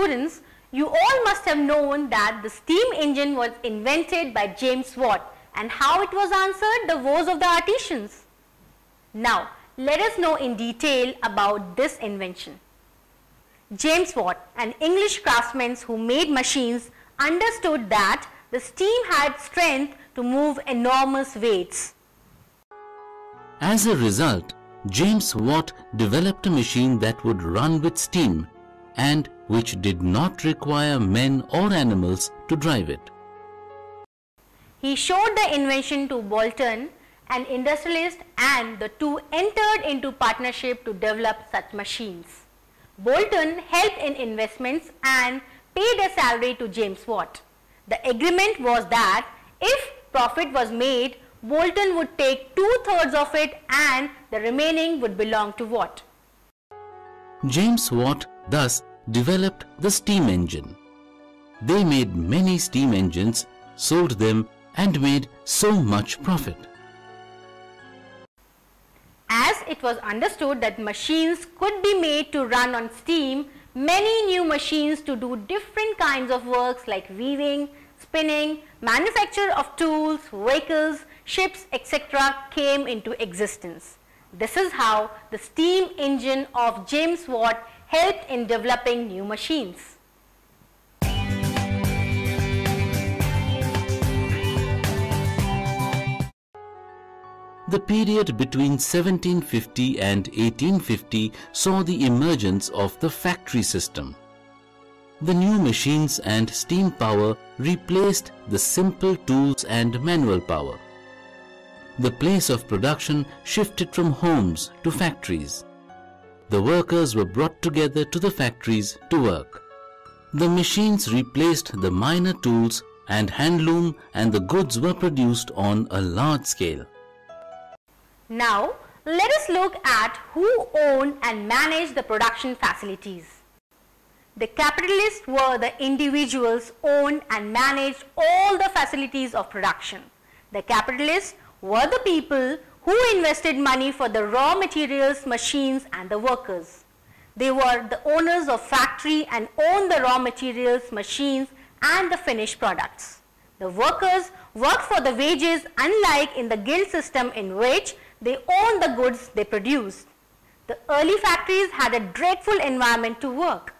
Students, you all must have known that the steam engine was invented by James Watt and how it was answered the woes of the artisans. Now, let us know in detail about this invention. James Watt, an English craftsman who made machines, understood that the steam had strength to move enormous weights. As a result, James Watt developed a machine that would run with steam and which did not require men or animals to drive it. He showed the invention to Boulton, an industrialist and the two entered into partnership to develop such machines. Boulton helped in investments and paid a salary to James Watt. The agreement was that if profit was made, Boulton would take two-thirds of it and the remaining would belong to Watt. James Watt thus developed the steam engine. They made many steam engines, sold them and made so much profit. As it was understood that machines could be made to run on steam, many new machines to do different kinds of works like weaving, spinning, manufacture of tools, vehicles, ships, etc. came into existence. This is how the steam engine of James Watt helped in developing new machines. The period between 1750 and 1850 saw the emergence of the factory system. The new machines and steam power replaced the simple tools and manual power. The place of production shifted from homes to factories. The workers were brought together to the factories to work. The machines replaced the minor tools and handloom and the goods were produced on a large scale. Now, let us look at who owned and managed the production facilities. The capitalists were the individuals owned and managed all the facilities of production. The capitalists were the people who invested money for the raw materials, machines and the workers. They were the owners of factory and owned the raw materials, machines and the finished products. The workers worked for the wages unlike in the guild system in which they owned the goods they produced. The early factories had a dreadful environment to work.